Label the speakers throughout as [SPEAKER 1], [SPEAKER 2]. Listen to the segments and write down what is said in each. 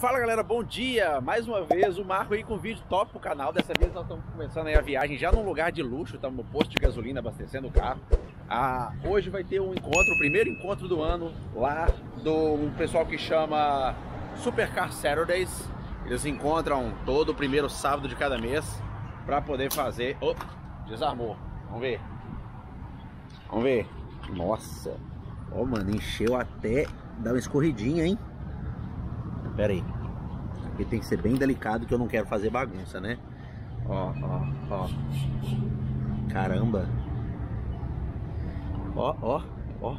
[SPEAKER 1] Fala galera, bom dia! Mais uma vez o Marco aí com vídeo top pro canal. Dessa vez nós estamos começando aí a viagem já num lugar de luxo, estamos no posto de gasolina abastecendo o carro. Ah, hoje vai ter um encontro, o primeiro encontro do ano lá do um pessoal que chama Supercar Saturdays. Eles encontram todo o primeiro sábado de cada mês para poder fazer. Oh, desarmou. Vamos ver. Vamos ver. Nossa. Ó, oh, mano, encheu até dar uma escorridinha, hein? Pera aí. Aqui tem que ser bem delicado que eu não quero fazer bagunça, né? Ó, ó, ó. Caramba. Ó, ó, ó.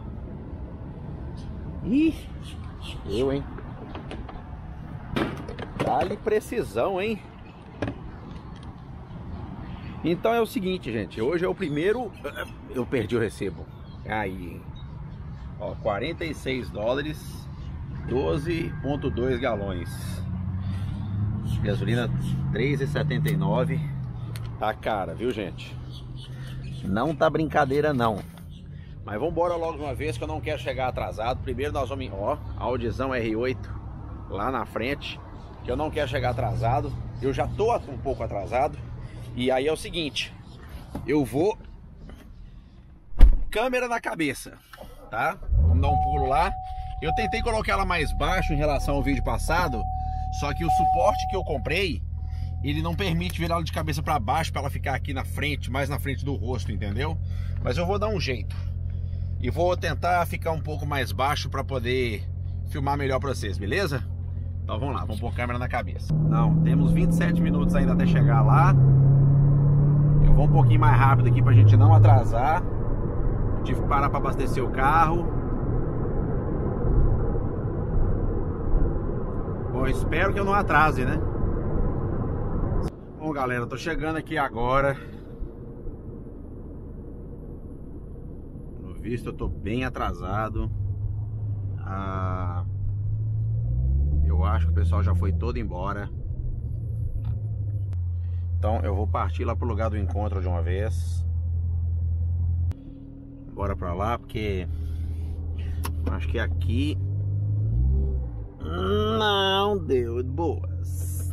[SPEAKER 1] Ih, eu, hein? Dá-lhe precisão, hein? Então é o seguinte, gente. Hoje é o primeiro... Eu perdi o recebo. Aí. Ó, 46 dólares 12.2 galões. Gasolina 3,79. Tá cara, viu gente? Não tá brincadeira não. Mas vamos embora logo de uma vez que eu não quero chegar atrasado. Primeiro nós vamos, ó, Audizão R8 lá na frente, que eu não quero chegar atrasado. Eu já tô um pouco atrasado. E aí é o seguinte, eu vou câmera na cabeça, tá? Vamos dar um pulo lá. Eu tentei colocar ela mais baixo em relação ao vídeo passado, só que o suporte que eu comprei, ele não permite virar ela de cabeça para baixo para ela ficar aqui na frente, mais na frente do rosto, entendeu? Mas eu vou dar um jeito. E vou tentar ficar um pouco mais baixo para poder filmar melhor para vocês, beleza? Então vamos lá, vamos pôr a câmera na cabeça. Não, temos 27 minutos ainda até chegar lá. Eu vou um pouquinho mais rápido aqui pra gente não atrasar. Tive que parar para abastecer o carro. Espero que eu não atrase, né? Bom, galera, tô chegando aqui agora. No visto, eu tô bem atrasado. Ah, eu acho que o pessoal já foi todo embora. Então, eu vou partir lá pro lugar do encontro de uma vez. Bora pra lá, porque acho que aqui não deu boas.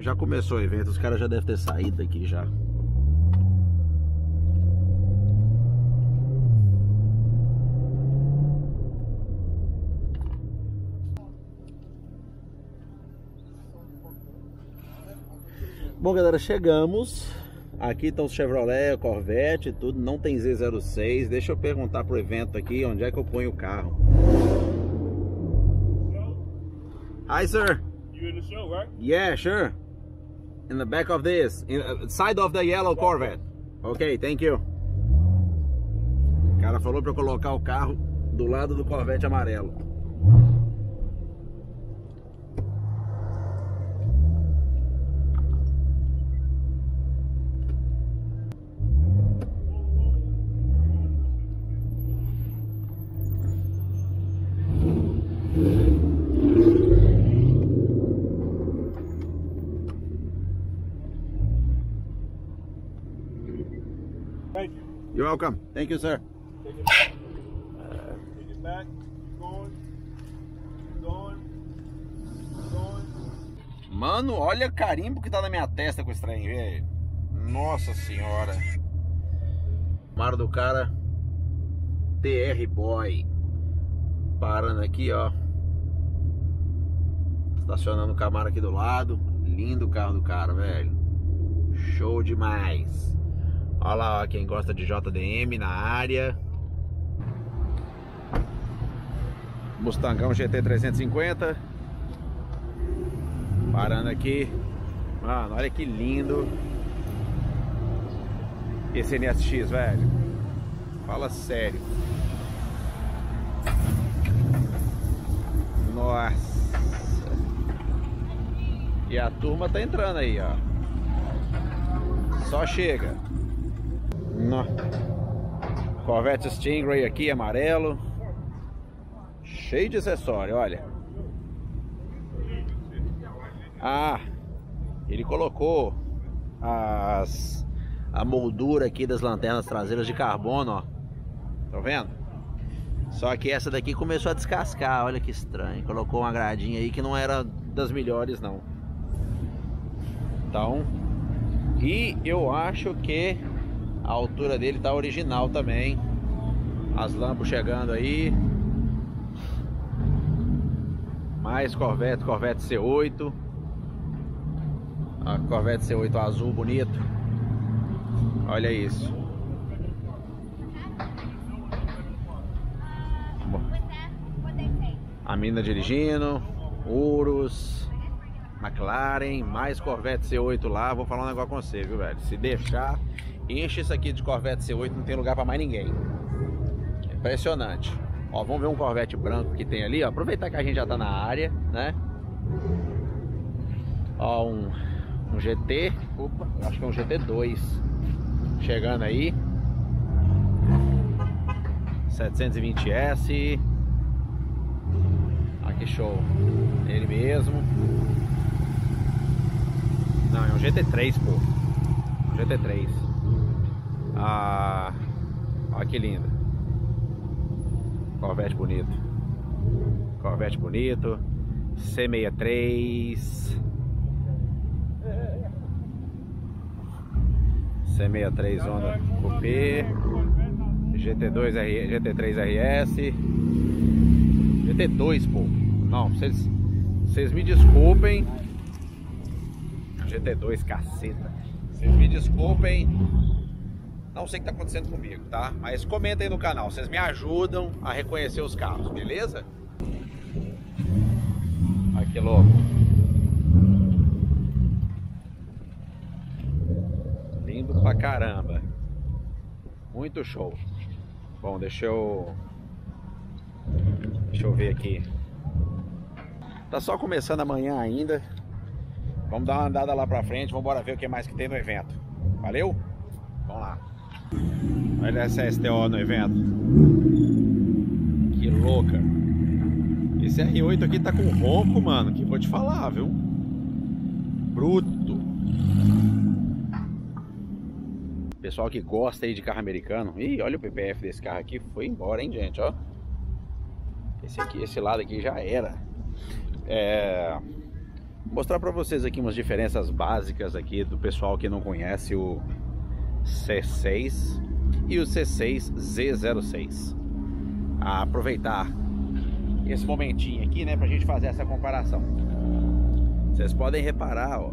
[SPEAKER 1] Já começou o evento, os caras já devem ter saído daqui já. Bom, galera, chegamos. Aqui estão os Chevrolet, Corvette, tudo. Não tem Z06. Deixa eu perguntar pro evento aqui onde é que eu ponho o carro. Hi, sir.
[SPEAKER 2] You in the show, right?
[SPEAKER 1] Yeah, sure. In the back of this, in uh, side of the yellow Corvette. Ok, thank you. O cara falou para eu colocar o carro do lado do Corvette amarelo.
[SPEAKER 2] Thank you.
[SPEAKER 1] You're welcome. Thank you, sir.
[SPEAKER 2] Take it back. Take it back. Keep going. Keep going. Keep going.
[SPEAKER 1] Mano, olha o carimbo que tá na minha testa com esse trem, velho. Nossa senhora. Mar do cara. TR Boy. Parando aqui, ó. Estacionando o Camaro aqui do lado. Lindo o carro do cara, velho. Show demais. Olha lá, quem gosta de JDM na área. Mustangão GT 350. Parando aqui. Mano, olha que lindo. Esse NSX, velho. Fala sério. Nossa. E a turma tá entrando aí, ó. Só chega. Corvette Stingray aqui, amarelo. Cheio de acessório, olha. Ah, ele colocou as a moldura aqui das lanternas traseiras de carbono, ó. Tá vendo? Só que essa daqui começou a descascar, olha que estranho. Colocou uma gradinha aí que não era das melhores não. Então, e eu acho que a altura dele tá original também. As lâmpadas chegando aí. Mais Corvette, Corvette C8. A Corvette C8 azul bonito. Olha isso. A mina dirigindo, Urus, McLaren, mais Corvette C8 lá. Vou falar um negócio com você, viu, velho? Se deixar, enche isso aqui de Corvette C8, não tem lugar para mais ninguém. Impressionante. Ó, vamos ver um Corvette branco que tem ali, ó. Aproveitar que a gente já tá na área, né? Ó, um, um GT. Opa, acho que é um GT2. Chegando aí. 720S. Ah, que show. Ele mesmo. Não, é um GT3, pô. Um GT3. Ah, olha que lindo. Corvette bonito. Corvette bonito. C63. C63 Honda Coupé. GT2 R, GT3 RS. GT2, pô. Não, vocês, vocês me desculpem. GT2, caceta. Vocês me desculpem. Não sei o que está acontecendo comigo, tá? Mas comenta aí no canal, vocês me ajudam a reconhecer os carros, beleza? Olha que louco. Lindo pra caramba. Muito show. Bom, deixa eu... Deixa eu ver aqui. Tá só começando amanhã ainda. Vamos dar uma andada lá pra frente, vamos ver o que mais que tem no evento. Valeu? Vamos lá. Olha essa STO no evento. Que louca. Esse R8 aqui tá com ronco, mano, que vou te falar, viu? Bruto. Pessoal que gosta aí de carro americano. Ih, olha o PPF desse carro aqui. Foi embora, hein, gente, ó. Esse aqui, esse lado aqui já era. É... Vou mostrar para vocês aqui umas diferenças básicas aqui do pessoal que não conhece o C6 e o C6Z06. A aproveitar esse momentinho aqui, né, pra gente fazer essa comparação. Vocês podem reparar, ó,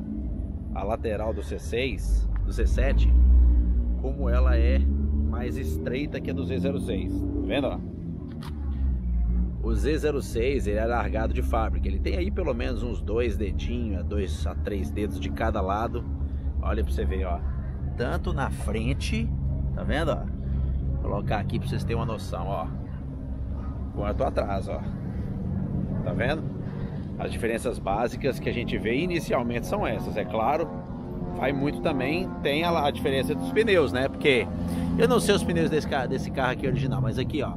[SPEAKER 1] a lateral do C6, do C7, como ela é mais estreita que a do Z06. Tá vendo, ó? O Z06 ele é largado de fábrica. Ele tem aí pelo menos uns dois dedinhos, dois a três dedos de cada lado. Olha pra você ver, ó tanto na frente, tá vendo, ó? Vou colocar aqui para vocês terem uma noção, ó. Quanto atrás, ó. Tá vendo? As diferenças básicas que a gente vê inicialmente são essas, é claro. Vai muito também, tem a, a diferença dos pneus, né? Porque eu não sei os pneus desse carro, desse carro aqui original, mas aqui, ó.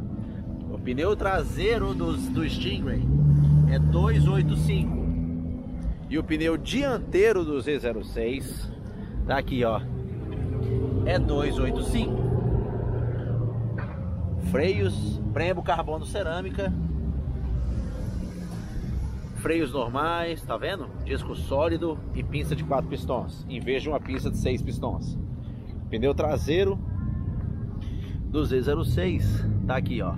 [SPEAKER 1] O pneu traseiro dos, do Stingray é 285. E o pneu dianteiro do Z06 tá aqui, ó, é 285. Freios, Brembo carbono cerâmica. Freios normais, tá vendo? Disco sólido e pinça de 4 pistões, em vez de uma pinça de 6 pistões. Pneu traseiro do Z06, tá aqui, ó.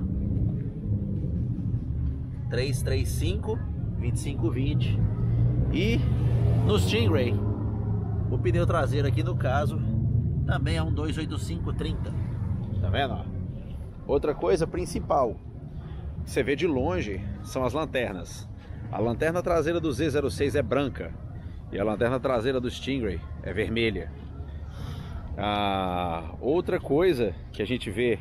[SPEAKER 1] 335 2520 e no Stingray o pneu traseiro aqui no caso também é um 28530. Tá vendo? Outra coisa principal você vê de longe são as lanternas. A lanterna traseira do Z06 é branca e a lanterna traseira do Stingray é vermelha. Ah, outra coisa que a gente vê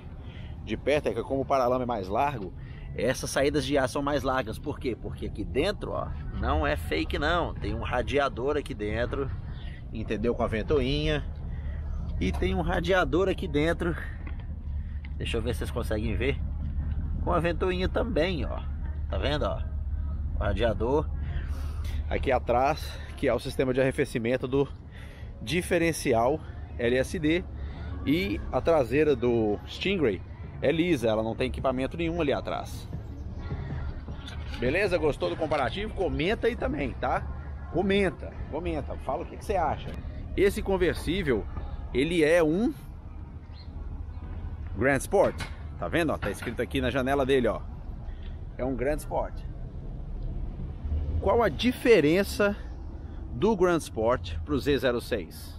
[SPEAKER 1] de perto é que como o paralama é mais largo, essas saídas de ar são mais largas. Por quê? Porque aqui dentro, ó, não é fake não. Tem um radiador aqui dentro, entendeu? Com a ventoinha. E tem um radiador aqui dentro. Deixa eu ver se vocês conseguem ver. Com a ventoinha também, ó. Tá vendo, ó? O radiador. Aqui atrás, que é o sistema de arrefecimento do diferencial LSD. E a traseira do Stingray é lisa, ela não tem equipamento nenhum ali atrás. Beleza? Gostou do comparativo? Comenta aí também, tá? Comenta, comenta, fala o que, que você acha. Esse conversível, ele é um Grand Sport. Tá vendo? Ó, tá escrito aqui na janela dele, ó. É um Grand Sport. Qual a diferença do Grand Sport para o Z06?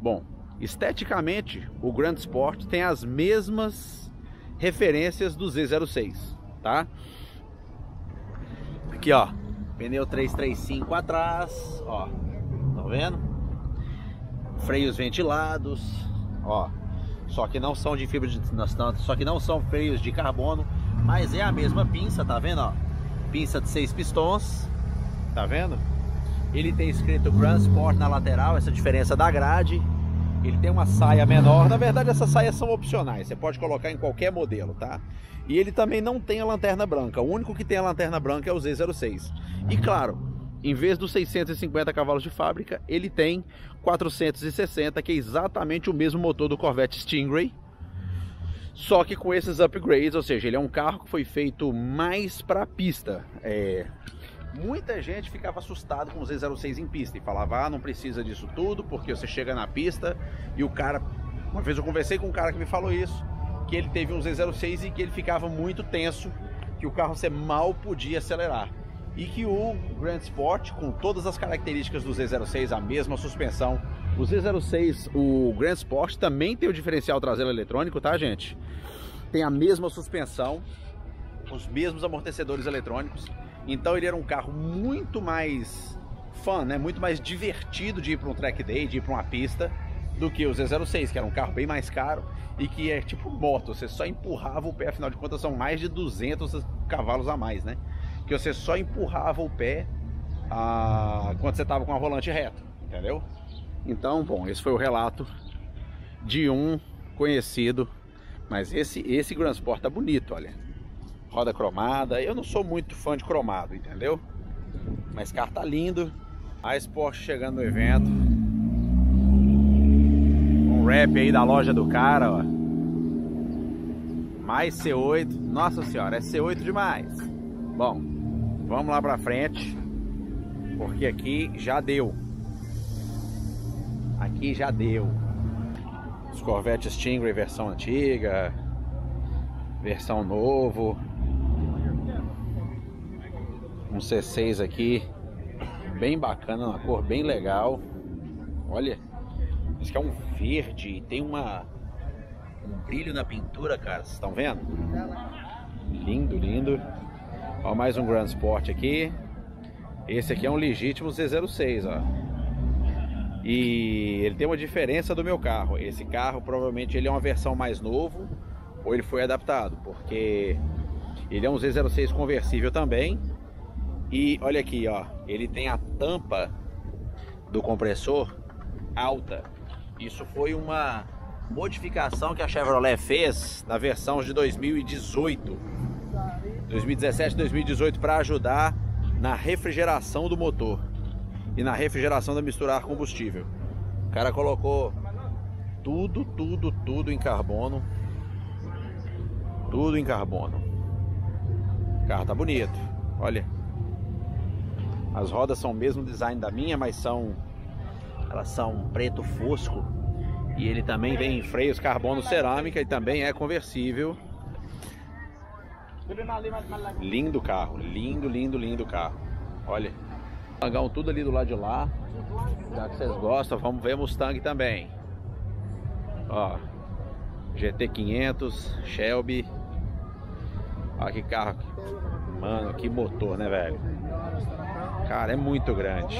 [SPEAKER 1] Bom, esteticamente, o Grand Sport tem as mesmas referências do Z06, tá? Aqui, ó, pneu 335 atrás, ó, tá vendo? Freios ventilados, ó, só que não são de fibra de só que não são freios de carbono, mas é a mesma pinça, tá vendo, ó? Pinça de seis pistões, tá vendo? Ele tem escrito Grand Sport na lateral, essa diferença da grade. Ele tem uma saia menor, na verdade essas saias são opcionais, você pode colocar em qualquer modelo, tá? E ele também não tem a lanterna branca, o único que tem a lanterna branca é o Z06. E claro, em vez dos 650 cavalos de fábrica, ele tem 460, que é exatamente o mesmo motor do Corvette Stingray, só que com esses upgrades, ou seja, ele é um carro que foi feito mais para pista. É, Muita gente ficava assustado com o Z06 em pista e falava: ah, não precisa disso tudo, porque você chega na pista e o cara. Uma vez eu conversei com um cara que me falou isso, que ele teve um Z06 e que ele ficava muito tenso, que o carro você mal podia acelerar. E que o Grand Sport, com todas as características do Z06, a mesma suspensão, o Z06, o Grand Sport também tem o diferencial traseiro eletrônico, tá, gente? Tem a mesma suspensão, os mesmos amortecedores eletrônicos então ele era um carro muito mais fã, né? Muito mais divertido de ir para um track day, de ir para uma pista, do que o Z06, que era um carro bem mais caro e que é tipo moto, você só empurrava o pé, afinal de contas são mais de 200 cavalos a mais, né? Que você só empurrava o pé ah, quando você estava com a volante reto, entendeu? Então, bom, esse foi o relato de um conhecido, mas esse esse Grand Sport tá bonito, olha roda cromada. Eu não sou muito fã de cromado, entendeu? Mas carro tá lindo. A Porsche chegando no evento. Um rap aí da loja do cara, ó. Mais C8. Nossa senhora, é C8 demais. Bom, vamos lá pra frente. Porque aqui já deu. Aqui já deu. Os Corvette Stingray versão antiga, versão novo, um C6 aqui, bem bacana, uma cor bem legal. Olha, isso que é um verde e tem uma um brilho na pintura, cara. Vocês estão vendo? Lindo, lindo. Ó, mais um Grand Sport aqui. Esse aqui é um legítimo Z06, ó. E ele tem uma diferença do meu carro. Esse carro provavelmente ele é uma versão mais novo ou ele foi adaptado, porque ele é um Z06 conversível também e olha aqui, ó, ele tem a tampa do compressor alta. Isso foi uma modificação que a Chevrolet fez na versão de 2018, 2017, 2018 para ajudar na refrigeração do motor e na refrigeração da misturar combustível. O cara colocou tudo, tudo, tudo em carbono. Tudo em carbono. O carro tá bonito. Olha. As rodas são o mesmo design da minha, mas são elas são preto fosco. E ele também vem em freios carbono cerâmica e também é conversível. Lindo carro, lindo, lindo, lindo carro. Olha, Mustangão tudo ali do lado de lá. Já que vocês gostam, vamos ver Mustang também. Ó, GT500, Shelby. Olha que carro. Mano, que motor, né, velho? Cara, é muito grande.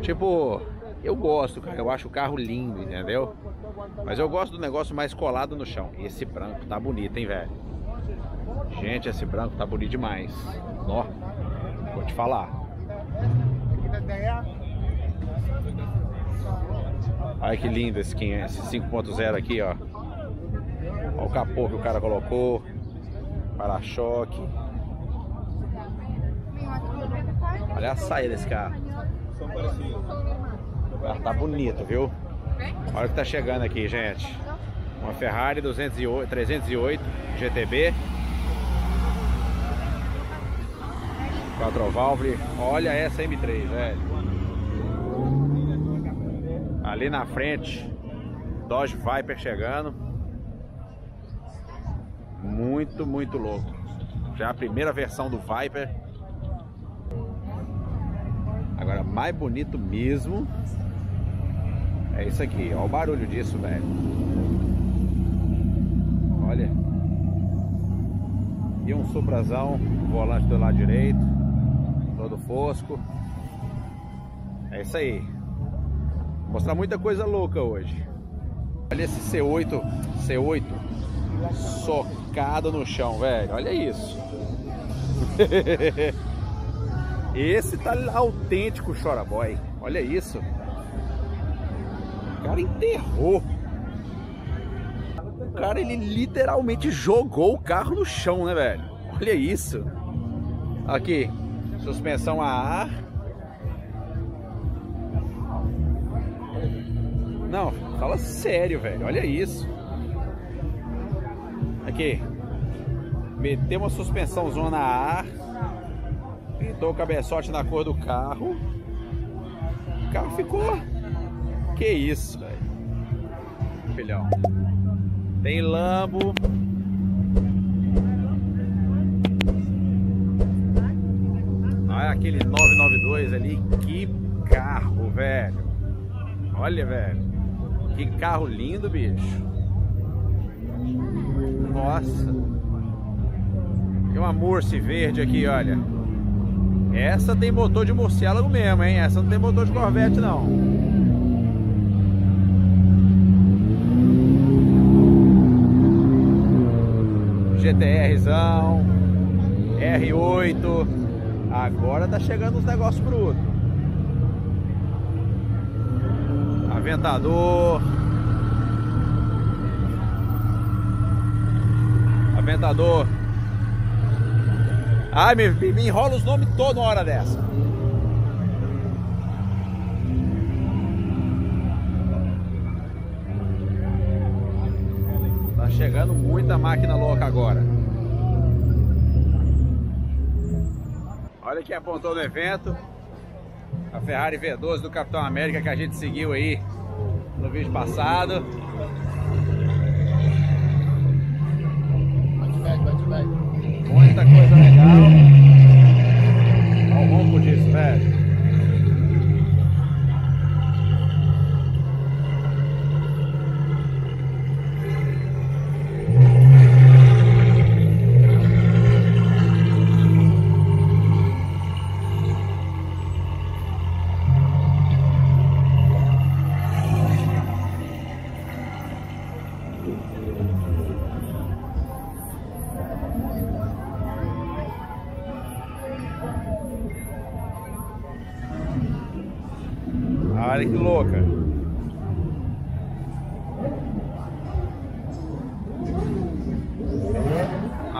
[SPEAKER 1] Tipo, eu gosto, cara. Eu acho o carro lindo, entendeu? Mas eu gosto do negócio mais colado no chão. Esse branco tá bonito, hein, velho? Gente, esse branco tá bonito demais. Ó, vou te falar. Olha que lindo esse, esse 5.0 aqui, ó. Olha o capô que o cara colocou. Para-choque. Olha a saia desse carro. Carro tá bonito, viu? Olha o que tá chegando aqui, gente. Uma Ferrari 208, 308 GTB. Quatro válvulas. Olha essa M3, velho. Ali na frente, Dodge Viper chegando. Muito, muito louco. Já a primeira versão do Viper. Agora, mais bonito mesmo é isso aqui. Olha o barulho disso, velho. Olha. E um suprazão, volante do lado direito, todo fosco. É isso aí. Vou mostrar muita coisa louca hoje. Olha esse C8, C8 socado no chão, velho. Olha isso. Esse tá autêntico Chora Boy. Olha isso. O cara enterrou. O cara, ele literalmente jogou o carro no chão, né, velho? Olha isso. Aqui, suspensão a ar. Não, fala sério, velho. Olha isso. Aqui. Meteu uma suspensão zona a ar. Pintou o cabeçote na cor do carro. O carro ficou. Que isso, velho. Filhão. Tem lambo. Olha aquele 992 ali. Que carro, velho. Olha, velho. Que carro lindo, bicho. Nossa. Tem uma Murci verde aqui, olha. Essa tem motor de morcélago mesmo, hein? Essa não tem motor de Corvette, não. GTRzão, R8. Agora tá chegando os negócios brutos. Aventador. Aventador Ai, me, me enrola os nomes toda hora dessa. Tá chegando muita máquina louca agora. Olha quem apontou no evento. A Ferrari V12 do Capitão América que a gente seguiu aí no vídeo passado. Muita coisa legal.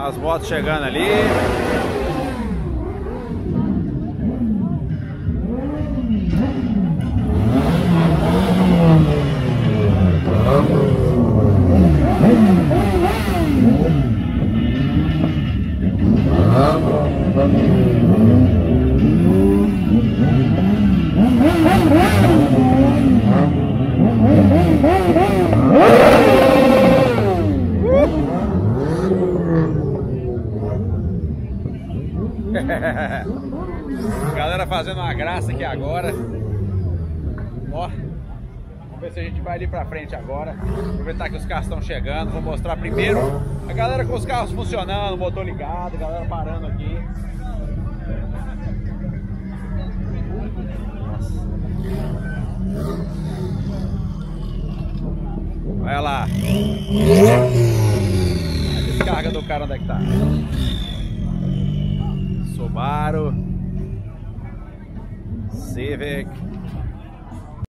[SPEAKER 1] As motos chegando ali. Galera fazendo uma graça aqui agora. Ó. Vamos ver se a gente vai ali pra frente agora. Aproveitar que os carros estão chegando. Vou mostrar primeiro a galera com os carros funcionando, motor ligado, galera parando aqui. Olha lá. A descarga do cara onde é que tá. Subaru Civic